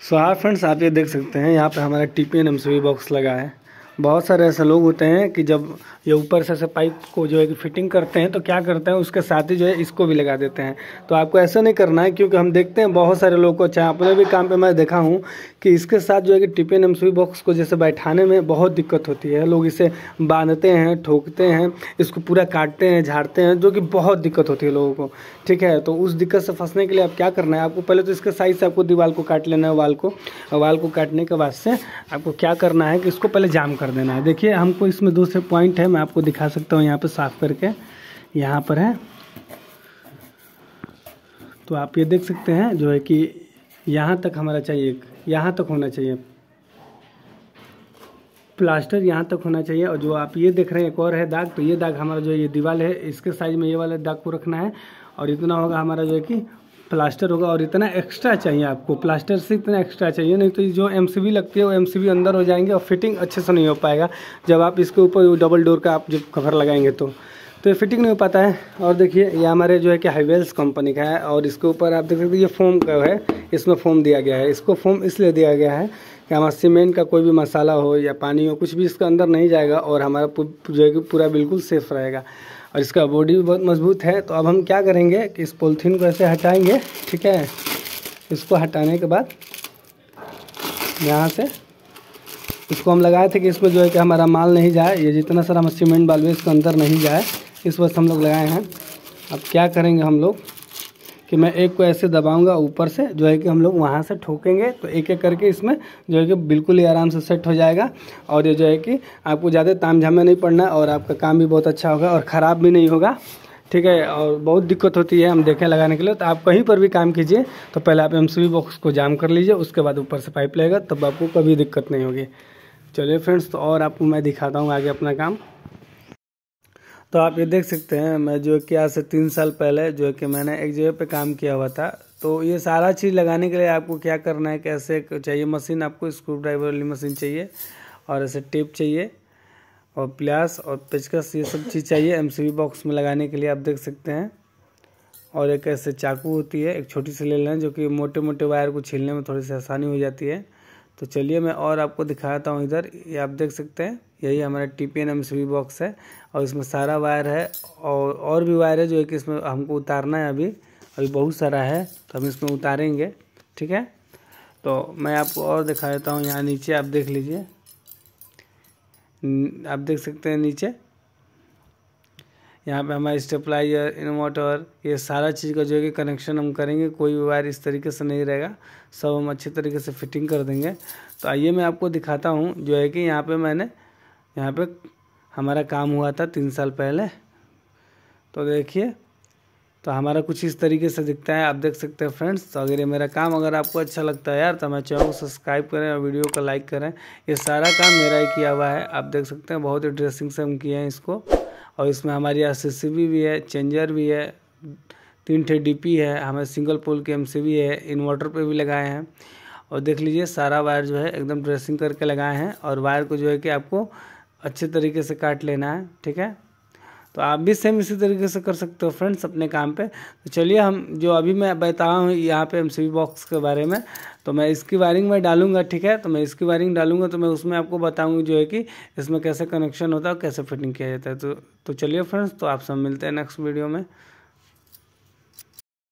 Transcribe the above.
सो हाँ फ्रेंड्स आप ये देख सकते हैं, यहाँ पे हमारा T P N M C box लगा है। बहुत सारे ऐसे लोग होते हैं कि जब ये ऊपर से ऐसे पाइप को जो है कि फिटिंग करते हैं तो क्या करते हैं, उसके साथ ही जो है इसको भी लगा देते हैं। तो आपको ऐसा नहीं करना है, क्योंकि हम देखते हैं बहुत सारे लोग को, चाहे अपने भी काम पे मैं देखा हूँ, कि इसके साथ जो है कि टिपिन एम बॉक्स को जैसे बैठाने में बहुत दिक्कत होती है। लोग इसे बांधते हैं, ठोकते हैं, इसको पूरा काटते हैं, झाड़ते हैं, जो कि बहुत दिक्कत होती है लोगों को। ठीक है तो उस दिक्कत से फंसने के लिए आप क्या करना है, आपको पहले तो इसके साइज़ से आपको दीवार को काट लेना है, वाल को। वाल को काटने के बाद से आपको क्या करना है कि इसको पहले जाम कर देना है। देखिए, हमको इसमें दूसरे पॉइंट है, मैं आपको दिखा सकता हूँ यहाँ पे साफ़ करके। यहाँ पर है। तो आप ये देख सकते हैं जो है कि यहाँ तक हमारा चाहिए यहाँ तक होना चाहिए। प्लास्टर यहाँ तक होना चाहिए। और जो आप ये देख रहे हैं, एक और है दाग तो ये दाग हमारा जो ये दीवार है, इसके साइज़ में ये वाले दाग को रखना है। और इतना होगा हमारा जो है कि प्लास्टर होगा और इतना एक्स्ट्रा चाहिए आपको। प्लास्टर से इतना एक्स्ट्रा चाहिए, नहीं तो जो एमसीबी लगती है, वो एमसीबी अंदर हो जाएँगे और फिटिंग अच्छे से नहीं हो पाएगा। जब आप इसके ऊपर डबल डोर का आप जब कवर लगाएँगे तो। तो ये फिटिंग नहीं हो पाता है। और देखिए, ये हमारे जो है कि हाईवेल्स कंपनी का है और इसके ऊपर आप देख सकते हैं, ये फोम का है। इसमें फोम दिया गया है। इसको फोम इसलिए दिया गया है कि हमारा सीमेंट का कोई भी मसाला हो या पानी हो, कुछ भी इसके अंदर नहीं जाएगा और हमारा जो है कि पूरा बिल्कुल सेफ़ रहेगा। और इसका बॉडी भी बहुत मज़बूत है। तो अब हम क्या करेंगे कि इस पोलथीन को ऐसे हटाएँगे, ठीक है? इसको हटाने के बाद यहाँ से इसको हम लगाए थे कि इसमें जो है कि हमारा माल नहीं जाए। ये जितना सारा हम सीमेंट बालवे इसके अंदर नहीं जाए। इस वक्त हम लोग लगाए हैं। अब क्या करेंगे हम लोग? कि मैं एक को ऐसे दबाऊँगा ऊपर से, जो है कि हम लोग वहाँ से ठोकेंगे तो एक एक करके इसमें जो है कि बिल्कुल ही आराम से सेट हो जाएगा। और ये जो है कि आपको ज़्यादा ताम झाम नहीं पड़ना और आपका काम भी बहुत अच्छा होगा और ख़राब भी नहीं होगा। ठीक है, और बहुत दिक्कत होती है हम देखें लगाने के लिए। तो आप कहीं पर भी काम कीजिए तो पहले आप एम बॉक्स को जाम कर लीजिए, उसके बाद ऊपर से पाइप लगेगा, तब आपको कभी दिक्कत नहीं होगी। चलिए फ्रेंड्स तो और आपको मैं दिखाता हूँ आगे अपना काम। तो आप ये देख सकते हैं, मैं जो कि आज से तीन साल पहले जो कि मैंने एक जगह पे काम किया हुआ था। तो ये सारा चीज़ लगाने के लिए आपको क्या करना है, कैसे चाहिए मशीन, आपको स्क्रू ड्राइवर वाली मशीन चाहिए और ऐसे टेप चाहिए और प्लास और पेचकस, ये सब चीज़ चाहिए एमसीबी बॉक्स में लगाने के लिए आप देख सकते हैं। और एक ऐसे चाकू होती है, एक छोटी सी ले लें जो कि मोटे मोटे वायर को छीलने में थोड़ी सी आसानी हो जाती है। तो चलिए मैं और आपको दिखाता हूँ इधर। ये आप देख सकते हैं, यही हमारा T P N M C box है और इसमें सारा वायर है और और भी वायर है जो है कि इसमें हमको उतारना है अभी। अभी बहुत सारा है तो हम इसमें उतारेंगे, ठीक है? तो मैं आपको और दिखा देता हूँ, यहाँ नीचे आप देख लीजिए। आप देख सकते हैं नीचे। यहाँ पे हमारा स्टेपलाइजर इन्वर्टर ये सारा चीज़ का जो है कि कनेक्शन हम करेंगे, कोई भी वायर इस तरीके से नहीं रहेगा। सब हम अच्छे तरीके से फिटिंग कर देंगे। तो आइए मैं आपको दिखाता हूँ जो है कि यहाँ पे मैंने, यहाँ पे हमारा काम हुआ था तीन साल पहले। तो देखिए तो हमारा कुछ इस तरीके से दिखता है, आप देख सकते हैं फ्रेंड्स तो अगर ये मेरा काम अगर आपको अच्छा लगता है यार तो हमारे चैनल को सब्सक्राइब करें और वीडियो को लाइक करें। ये सारा काम मेरा ही किया हुआ है, आप देख सकते हैं, बहुत ही ड्रेसिंग से हम किए हैं इसको। और इसमें हमारी आर भी है चेंजर भी है, तीन ठे डीपी है, हमें सिंगल पोल के एम है इन्वर्टर पर भी लगाए हैं। और देख लीजिए, सारा वायर जो है एकदम ड्रेसिंग करके लगाए हैं और वायर को जो है कि आपको अच्छे तरीके से काट लेना है, ठीक है? तो आप भी सेम इसी तरीके से कर सकते हो फ्रेंड्स अपने काम पे। तो चलिए हम, जो अभी मैं बता हूँ, यहाँ पे एमसीबी बॉक्स के बारे में तो मैं इसकी वायरिंग में डालूँगा, ठीक है? तो मैं इसकी वायरिंग डालूँगा तो मैं उसमें आपको बताऊँगी जो है कि इसमें कैसे कनेक्शन होता है और कैसे फिटिंग किया जाता है। तो तो चलिए फ्रेंड्स तो आप सब मिलते हैं नेक्स्ट वीडियो में।